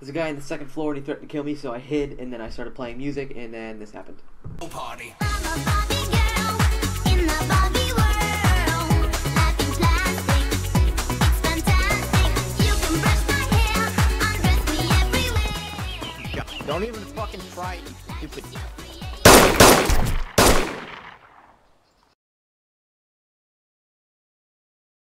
there's a guy on the second floor and he threatened to kill me, so I hid and then I started playing music and then this happened. Party. Don't even fucking try it, you stupid